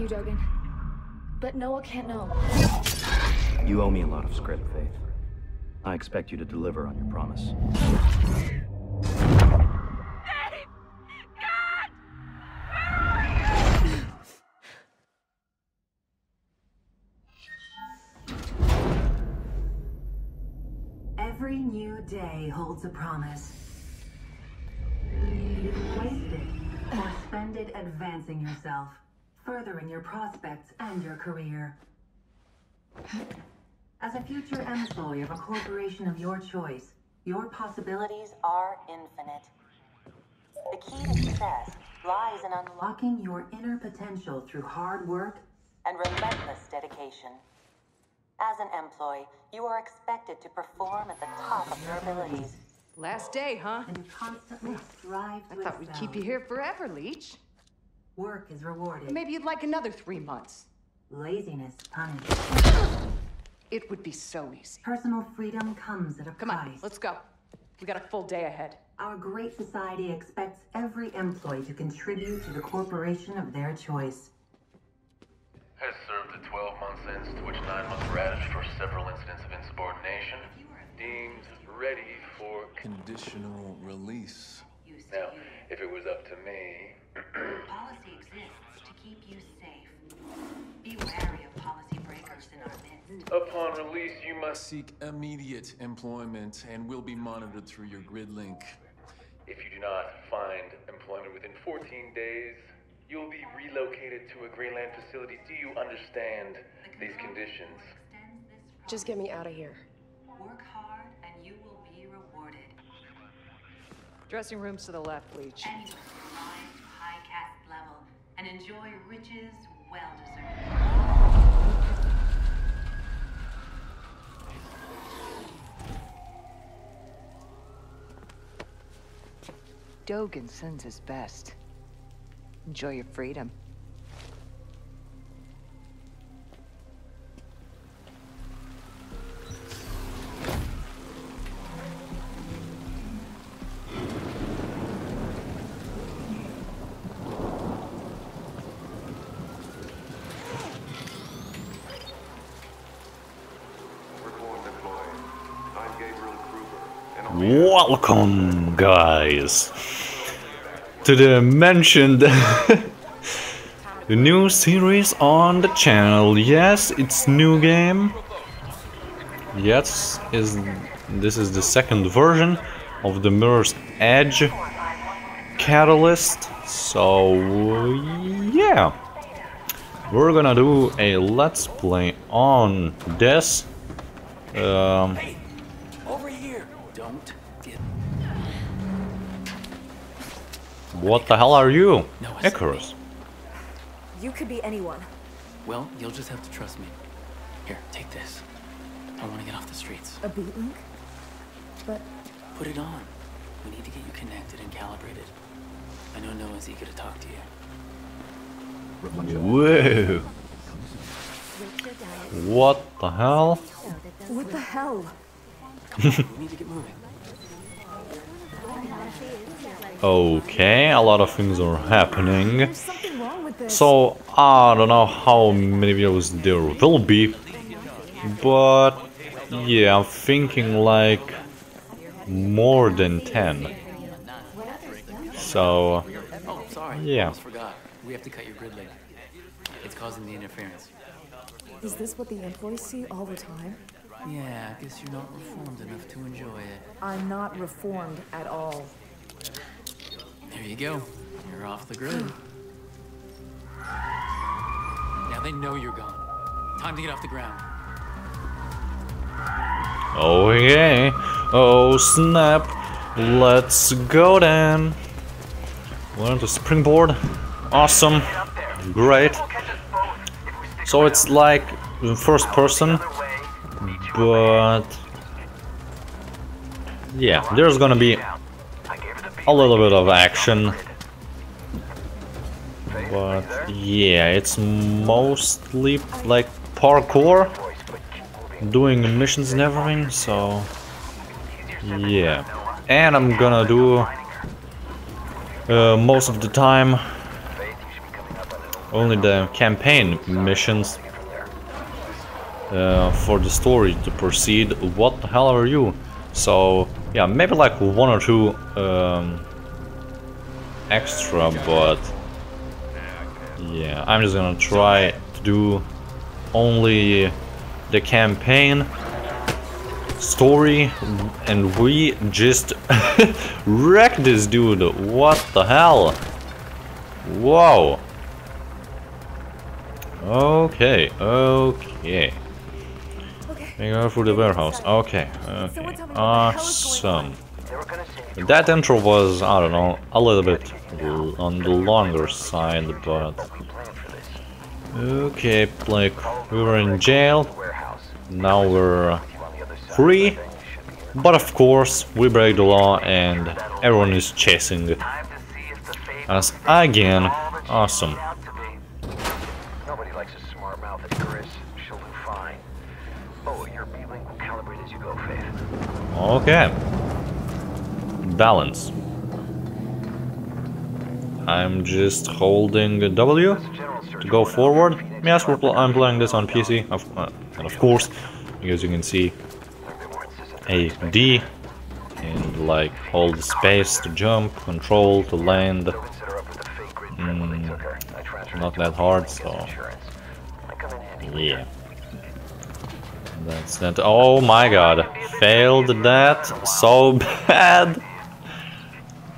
you, Dogen. But Noah can't know. You owe me a lot of script, Faith. I expect you to deliver on your promise. Every new day holds a promise. You can waste it or spend it advancing yourself, furthering your prospects and your career. As a future employee of a corporation of your choice, your possibilities are infinite. The key to success lies in unlocking your inner potential through hard work and relentless dedication. As an employee, you are expected to perform at the top of your abilities Last day, huh? and constantly strive I thought we'd keep you here forever, Leech. Work is rewarded. Maybe you'd like another three months. Laziness punished. It would be so easy. Personal freedom comes at a Come price. on, let's go. We got a full day ahead. Our great society expects every employee to contribute to the corporation of their choice. Has served a 12-month sentence to which nine months were added for several incidents of insubordination. Deemed ready for... Conditional release. Now, if it was up to me... Policy exists to keep you safe. Be wary of policy breakers in our midst. Upon release, you must... Seek immediate employment and will be monitored through your grid link. If you do not find employment within 14 days, you'll be relocated to a Greyland facility. Do you understand these conditions? Just get me out of here. Work hard and you will be rewarded. Dressing rooms to the left, Leech. Anyone can rise to high caste level and enjoy riches well deserved. Dogen sends his best. Enjoy your freedom. Welcome, guys, to the mentioned new series on the channel. Yes, it's new game. Yes, is this is the second version of the Mirror's Edge Catalyst. So yeah, we're gonna do a let's play on this. Um, What the hell are you? No, I said Icarus. You could be anyone. Well, you'll just have to trust me. Here, take this. I want to get off the streets. A beatlink? But Put it on. We need to get you connected and calibrated. I know Noah's eager to talk to you. Whoa. What the hell? what the hell? Come on, We need to get moving. Okay, a lot of things are happening. There's something wrong with this. So, I don't know how many videos there will be. But, yeah, I'm thinking like more than 10. So, Oh, sorry. Yeah. We have to cut your grid link. It's causing the interference. Is this what the employees see all the time? Yeah, I guess you're not reformed enough to enjoy it. I'm not reformed at all. There you go. You're off the grid. now they know you're gone. Time to get off the ground. Oh, okay. Oh snap. Let's go then. Learn to springboard. Awesome. Great. So it's like first person, but yeah, there's gonna be a little bit of action. But yeah, it's mostly like parkour, doing missions and everything, so yeah. And I'm gonna do uh, most of the time only the campaign missions uh, for the story to proceed. What the hell are you? So yeah, maybe like one or two um, extra, but yeah, I'm just gonna try to do only the campaign story and we just wreck this dude. What the hell? Whoa. Okay, okay. We go through the warehouse. Okay, okay. Awesome. That intro was, I don't know, a little bit on the longer side, but... Okay, like, we were in jail, now we're free, but of course, we break the law and everyone is chasing us again. Awesome. Okay. Balance. I'm just holding W to go forward. Yes, pl I'm playing this on PC, of, uh, and of course, as you can see, A, D, and like hold space to jump, control to land. Mm, not that hard, so yeah. That's that. Oh my god, failed that so bad.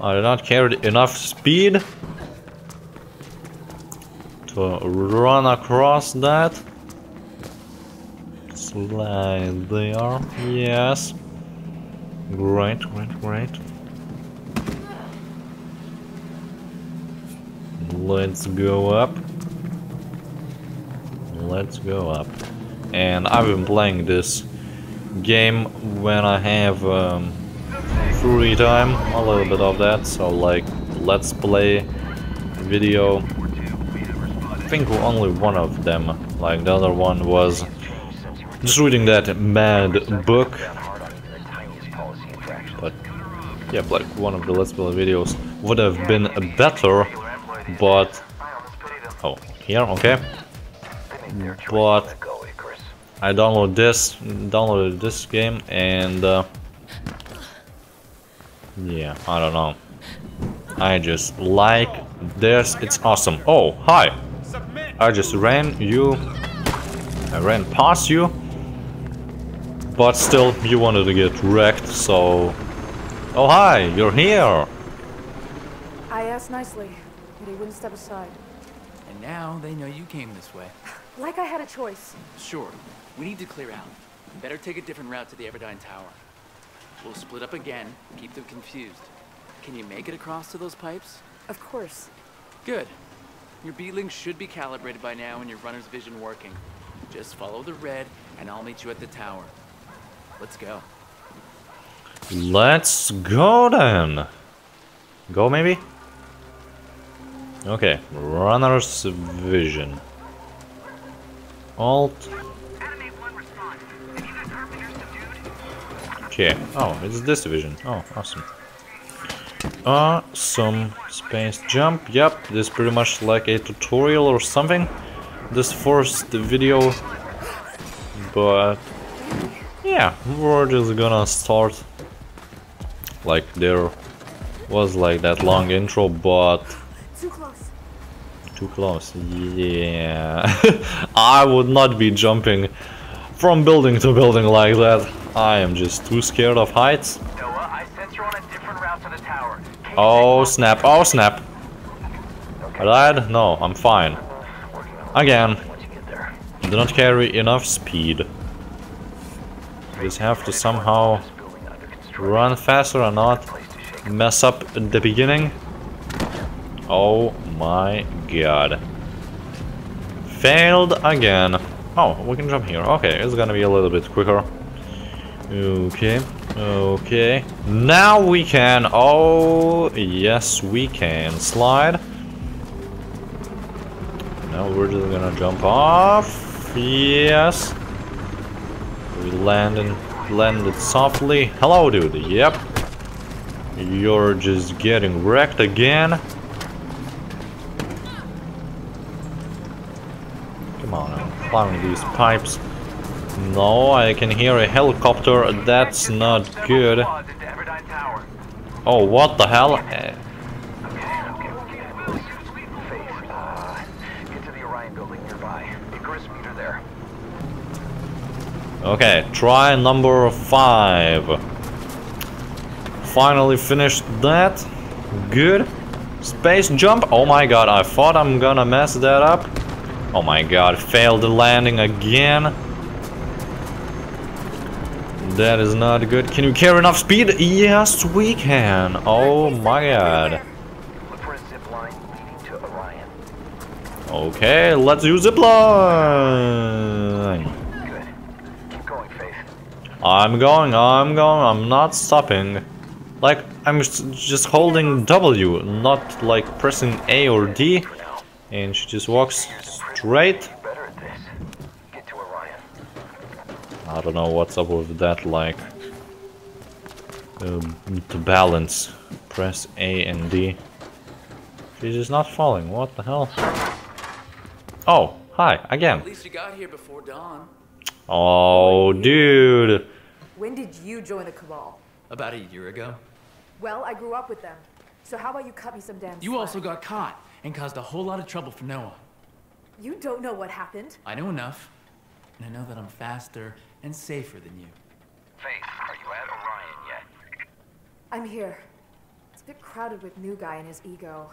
I did not carry enough speed to run across that. Slide there, yes. Great, great, great. Let's go up. Let's go up. And I've been playing this game when I have um, free time, a little bit of that, so like let's play video. I think only one of them, like the other one was just reading that mad book. But yeah, like one of the let's play videos would have been better, but oh here okay. But I download this, downloaded this game, and uh, yeah, I don't know. I just like this. It's awesome. Oh, hi. I just ran you. I ran past you. But still, you wanted to get wrecked, so... Oh, hi, you're here. I asked nicely, but he wouldn't step aside. And now they know you came this way. Like I had a choice. Sure, we need to clear out. Better take a different route to the Everdine Tower. We'll split up again, keep them confused. Can you make it across to those pipes? Of course. Good. Your B-Link should be calibrated by now and your runner's vision working. Just follow the red and I'll meet you at the tower. Let's go. Let's go then. Go maybe? Okay, runner's vision. Alt. Okay. Oh, it's this division. Oh, awesome. Uh, awesome. Space jump. Yep, this is pretty much like a tutorial or something. This first video. But yeah, we're just gonna start. Like there was like that long intro, but Too close. Yeah, I would not be jumping from building to building like that. I am just too scared of heights. Noah, I sense you're on a different route to. Oh snap! Oh snap! I died? No, I'm fine. Again, do not carry enough speed. Just have to somehow run faster and not mess up at the beginning. Oh my god. Failed again. Oh, we can jump here. Okay, it's gonna be a little bit quicker. Okay, okay. Now we can. Oh, yes, we can slide. Now we're just gonna jump off. Yes. We landed, landed softly. Hello, dude. Yep. You're just getting wrecked again. Climbing these pipes. No, I can hear a helicopter. That's not good. Oh, what the hell? Okay, okay, we'll get into this. Faith, uh, to the Orion building nearby. Icarus, meet there. Okay, try number five. Finally finished that. Good. Space jump. Oh my god, I thought I'm gonna mess that up. Oh my god, failed the landing again. That is not good. Can you carry enough speed? Yes, we can. Oh my god. Look for a zip line leading to Orion. Okay, let's use zip line. Good. Keep going, Faith. I'm going, I'm going, I'm not stopping. Like, I'm just holding W, not like pressing A or D. And she just walks straight. Better at this. Get to Orion. I don't know what's up with that, like... Um, to balance, press A and D. She's just not falling, what the hell? Oh, hi, again. At least you got here before dawn. Oh, dude. When did you join the Cabal? About a year ago. Well, I grew up with them. So how about you cut me some damn You slack? also got caught and caused a whole lot of trouble for Noah. You don't know what happened. I know enough, and I know that I'm faster and safer than you. Faith, are you at Orion yet? I'm here. It's a bit crowded with new guy and his ego.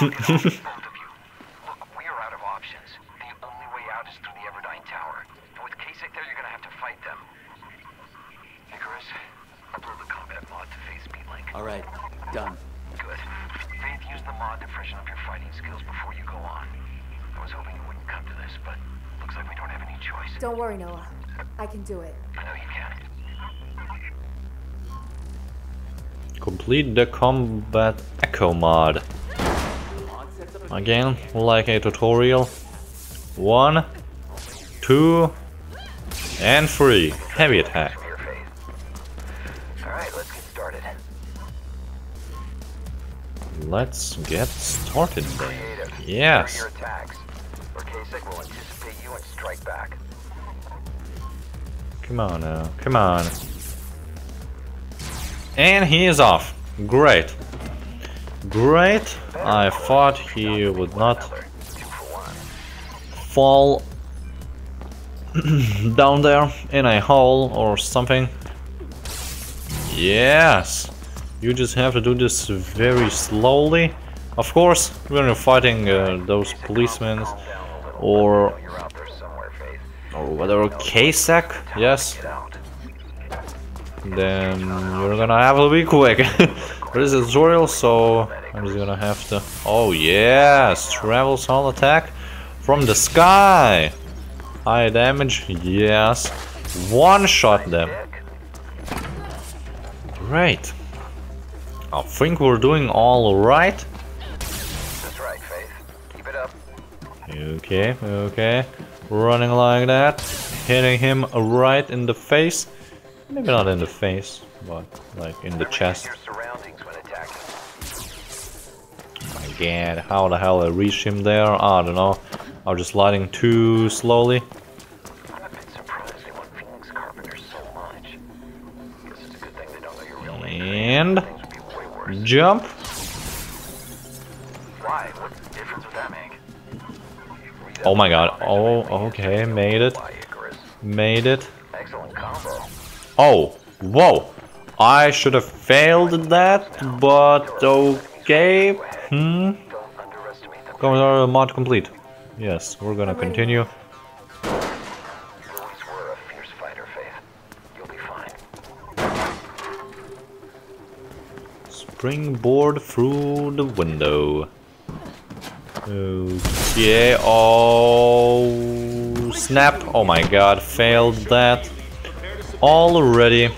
Both of you. Look, we are out of options. The only way out is through the Everdine Tower. And with K-Sec there, you're gonna have to fight them. Icarus, upload the combat mod to Faith's speed link. All right, done. Good. Faith, use the mod to freshen up your fighting skills before you go on. I was hoping it wouldn't come to this, but looks like we don't have any choice. Don't worry, Noah. I can do it. I know you can. Complete the combat echo mod. Again, like a tutorial. One, two, and three. Heavy attack. Come here, Faith. Alright, let's get started. Let's get started then. Yes. Come on now. Come on. And he is off. Great. Great. I thought he would not fall down there in a hole or something. Yes. You just have to do this very slowly. Of course, when you're fighting uh, those policemen or I know You're out there somewhere, Faith. or whatever K-Sec, yes, then you're gonna have to be quick. there is a tutorial, so I'm just gonna have to. Oh yes, traversal attack from the sky. High damage, yes. One shot them. Great. I think we're doing all right. That's right, Faith. Keep it up. Okay, okay. Running like that, hitting him right in the face. Maybe not in the face, but like in the chest. Use your surroundings when attacking. Oh Again, how the hell I reached him there? I don't know. I was just sliding too slowly. I'm a Oh my god. Oh, okay, made it. Made it. Oh, whoa. I should have failed that, but okay. Hmm. Commodore mod complete. Yes, we're gonna continue. Springboard through the window. Okay. Oh, snap. Oh my god, failed that already.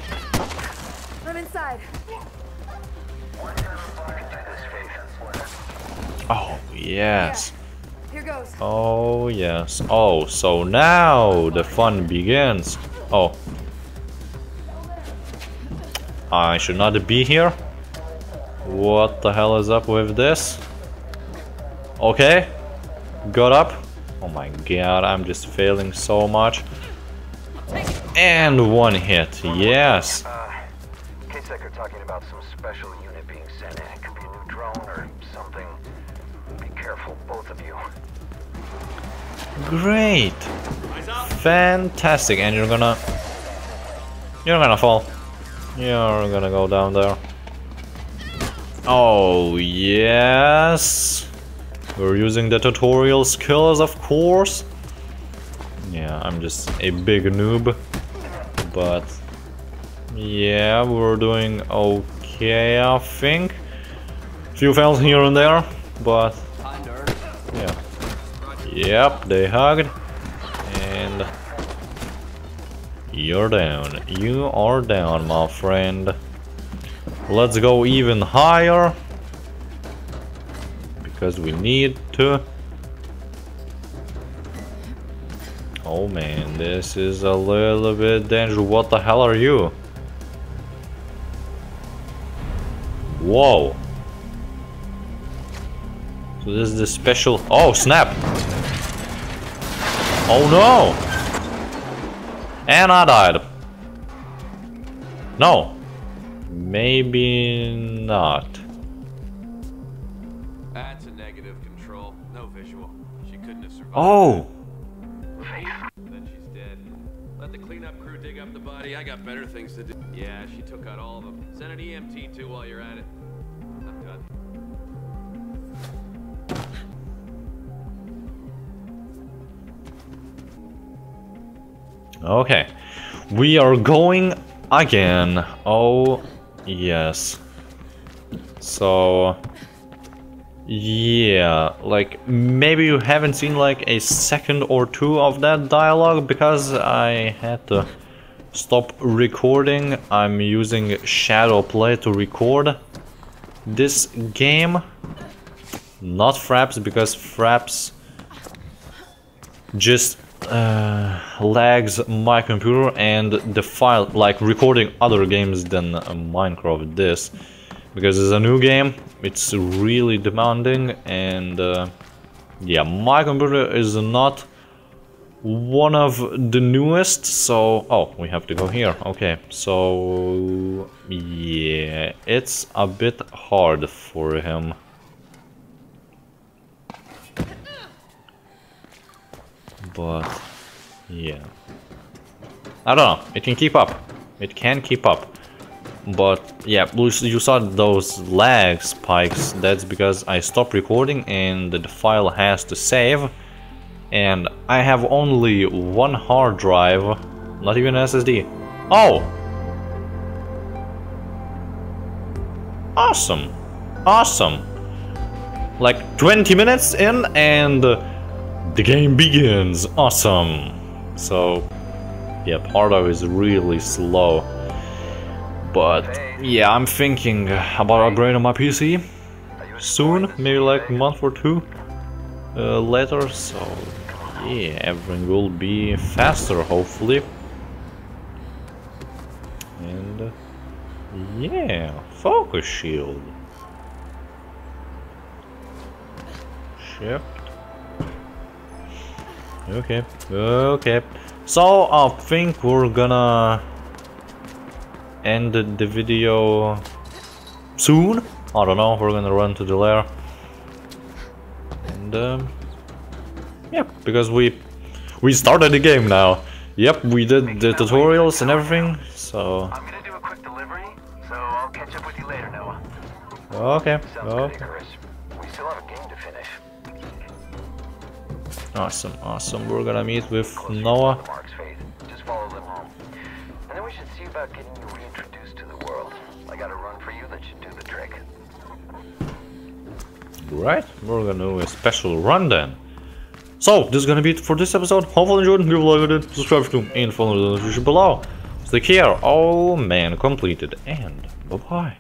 I'm inside. Oh, yes. Here goes. Oh, yes. Oh, so now the fun begins. Oh. I should not be here. What the hell is up with this? Okay. Got up. Oh my god, I'm just failing so much. And one hit, yes. Uh, K-Sec are talking about some special unit being sent in. It could be a new drone or something. Be careful, both of you. Great. Fantastic, and you're gonna... You're gonna fall. You're gonna go down there. Oh, yes. We're using the tutorial skills, of course. Yeah, I'm just a big noob. But... Yeah, we're doing okay, I think. Few fails here and there, but... Yeah. Yep, they hugged. And... You're down. You are down, my friend. Let's go even higher. Because we need to. Oh man, this is a little bit dangerous. What the hell are you? Whoa. So this is the special... Oh, snap! Oh no! And I died. No. Maybe not. That's a negative control. No visual. She couldn't have survived. Oh! Then she's dead. Let the cleanup crew dig up the body. I got better things to do. Yeah, she took out all of them. Send an EMT too while you're at it. I'm done. Okay. We are going again. Oh, yes. So... Yeah, like, maybe you haven't seen like a second or two of that dialogue because I had to stop recording. I'm using Shadowplay to record this game. Not Fraps because Fraps just uh, lags my computer and the file, like recording other games than Minecraft this. Because it's a new game, it's really demanding and uh, yeah, my computer is not one of the newest, so... Oh, we have to go here, okay. So, yeah, it's a bit hard for him. But, yeah. I don't know, it can keep up. It can keep up. But, yeah, you saw those lag spikes. That's because I stopped recording and the file has to save. And I have only one hard drive, not even an SSD. Oh! Awesome! Awesome! Like 20 minutes in and the game begins. Awesome. So, yeah, Pardo is really slow. But, yeah, I'm thinking about upgrading my PC soon, maybe like a month or two uh, later, so yeah, everything will be faster, hopefully. And, uh, yeah, focus shield. Shift. Okay, okay. So I think we're gonna end the video soon. I don't know, we're gonna run to the lair. And um, yeah, because we we started the game now. Yep, we did the tutorials and everything, so... I'm gonna do a quick delivery, so I'll catch up with you later, Noah. Okay, Sounds oh, good, We still have a game to finish. awesome, awesome. We're gonna meet with Closer Noah. Right, we're gonna do a special run then. So, this is gonna be it for this episode. Hopefully you enjoyed, give a like it, subscribe to, and follow the description below. Take care, oh man, completed, and bye-bye.